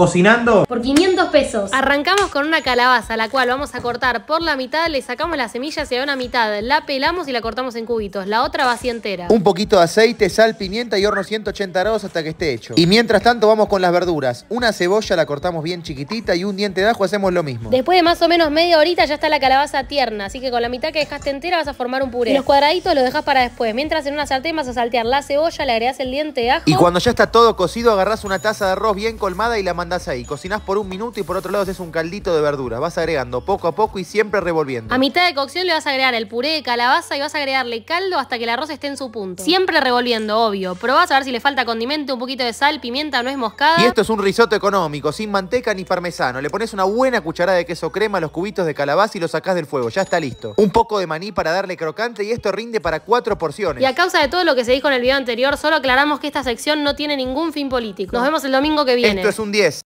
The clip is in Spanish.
cocinando por 500 pesos. Arrancamos con una calabaza, la cual vamos a cortar por la mitad, le sacamos las semillas y a una mitad la pelamos y la cortamos en cubitos. La otra va así entera. Un poquito de aceite, sal, pimienta y horno 180 grados hasta que esté hecho. Y mientras tanto vamos con las verduras. Una cebolla la cortamos bien chiquitita y un diente de ajo hacemos lo mismo. Después de más o menos media horita ya está la calabaza tierna, así que con la mitad que dejaste entera vas a formar un puré. Y los cuadraditos los dejas para después. Mientras en una sartén vas a saltear la cebolla, le agregas el diente de ajo. Y cuando ya está todo cocido, agarrás una taza de arroz bien colmada y la mandás ahí. Cocinás por un minuto y por otro lado haces un caldito de verdura. Vas agregando poco a poco y siempre revolviendo. A mitad de cocción le vas a agregar el puré de calabaza y vas a agregarle caldo hasta que el arroz esté en su punto. Siempre revolviendo, obvio. Probás a ver si le falta condimento, un poquito de sal, pimienta, no es moscada. Y esto es un risotto económico, sin manteca ni parmesano. Le pones una buena cucharada de queso crema a los cubitos de calabaza y lo sacás del fuego. Ya está listo. Un poco de maní para darle crocante y esto rinde para cuatro porciones. Y a causa de todo lo que se dijo en el video anterior, solo aclaramos que esta sección no tiene ningún fin político. Nos vemos el domingo que viene. Esto es un 10.